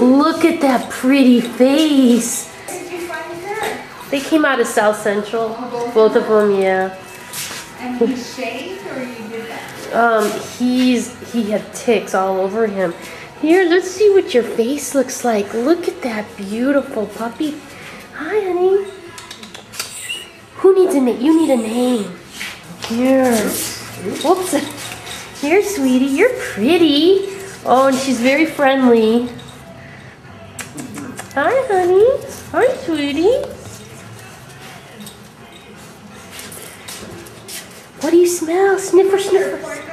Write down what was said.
Look at that pretty face. Did you find her? They came out of South Central. Oh, Both of them, yeah. And he shaved or you did that? Um, he's he had ticks all over him. Here, let's see what your face looks like. Look at that beautiful puppy. Hi, honey. Who needs a name? You need a name. Here. Whoops. Here, sweetie. You're pretty. Oh, and she's very friendly. Hi, honey. Hi, sweetie. What do you smell? Sniffer, sniffer.